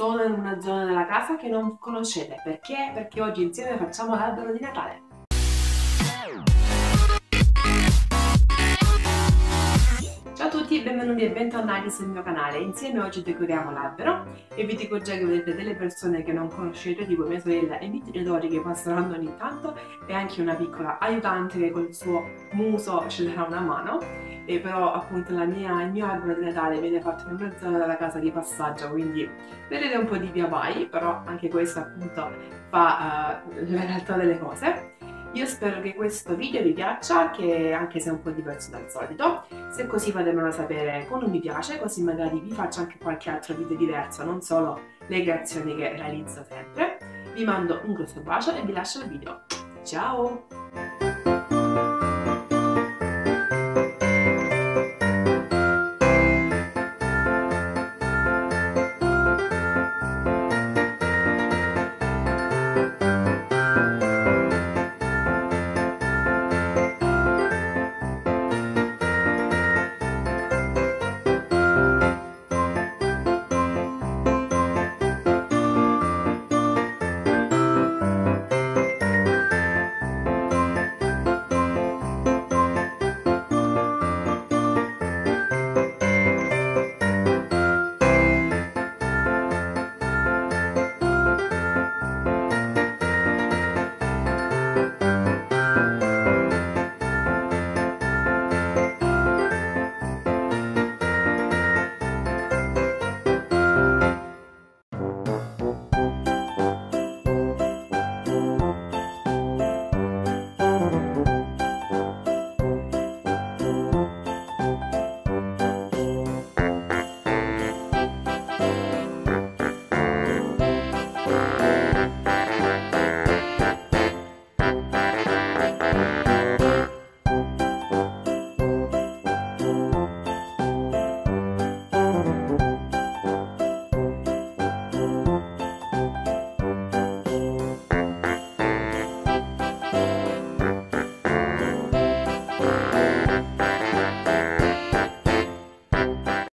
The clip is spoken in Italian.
sono in una zona della casa che non conoscete. Perché? Perché oggi insieme facciamo l'albero di Natale. Benvenuti e bentornati sul mio canale. Insieme oggi decoriamo l'albero e vi dico già che vedete delle persone che non conoscete, tipo mia sorella e i miei genitori che passeranno ogni tanto e anche una piccola aiutante che col suo muso ci darà una mano e però appunto mia, il mio albero di Natale viene fatto in una zona della casa di passaggio quindi vedete un po' di via vai però anche questo appunto fa uh, la realtà delle cose io spero che questo video vi piaccia, che anche se è un po' diverso dal solito. Se così fatemelo sapere con un mi piace, così magari vi faccio anche qualche altro video diverso, non solo le creazioni che realizzo sempre. Vi mando un grosso bacio e vi lascio il video. Ciao!